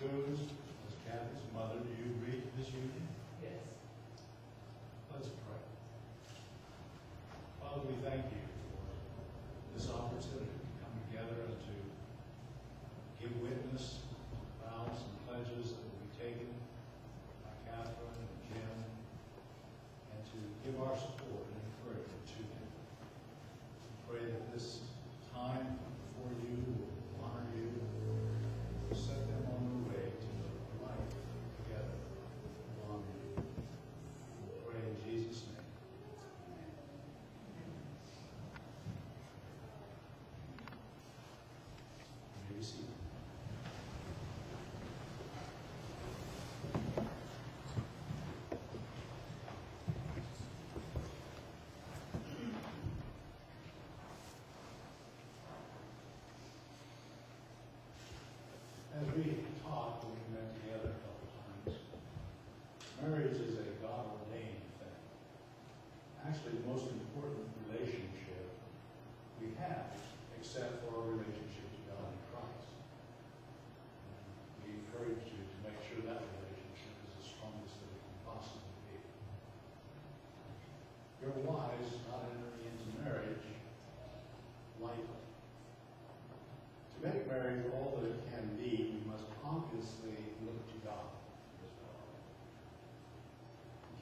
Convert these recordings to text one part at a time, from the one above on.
Coons, as Kathy's mother, do you agree to this union? Yes. Let's pray. Father, we thank you for this opportunity to come together and to give witness to vows and pledges that will be taken by Catherine and Jim, and to give our support and encouragement to them. Pray that this time before you will honor you, will set them on the way to the life together along you. Pray in Jesus' name. Amen. You may be seated. As we talked when we met together a couple times, marriage is a God ordained thing. Actually, the most important relationship we have, except for our relationship to God in Christ. We encourage you to make sure that relationship is the strongest that it can possibly be. Your wives not entering into marriage lightly. To make marriage all that it can be, we must obviously look to God as well.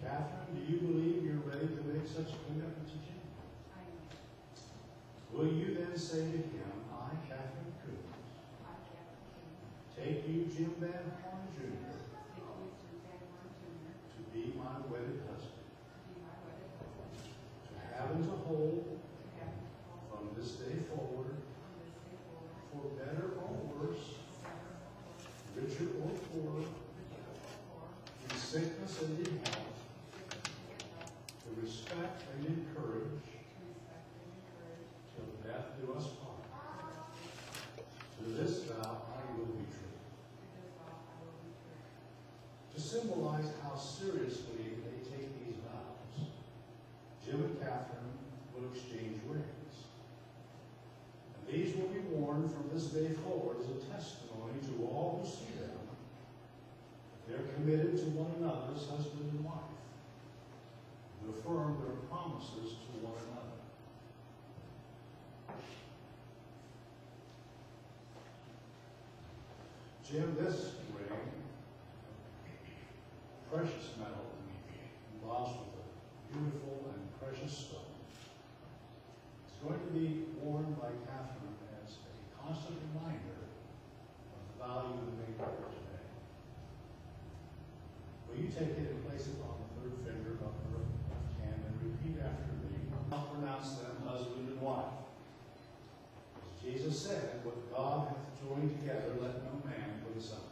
Catherine, do you believe you're ready to make such a commitment to Jim? I am. Will you then say to him, I, Catherine Coons, I, Catherine King, take you, Jim Van Horn Jr., take you to San Juan Junior to be my wedded husband, to be my wedded husband, to have and to hold to have and to hold from this day forward, from this day forward, for better or worse, better or worse, richer or poorer, richer or poor, in sickness and in health, sickness and health, to respect and encourage, to respect and encourage, till death do us part. To this vow I will be true. to this vow I will be true. Symbolize how seriously they take these vows, Jim and Catherine will exchange rings. And these will be worn from this day forward as a testimony to all who see them that they're committed to one another as husband and wife, to affirm their promises to one another. Jim, this ring precious metal embossed with a beautiful and precious stone. It's going to be worn by Catherine as a constant reminder of the value of the here today. Will you take it and place it on the third finger of her hand and repeat after me? I'll pronounce them husband and wife. As Jesus said, what God hath joined together, let no man put asunder.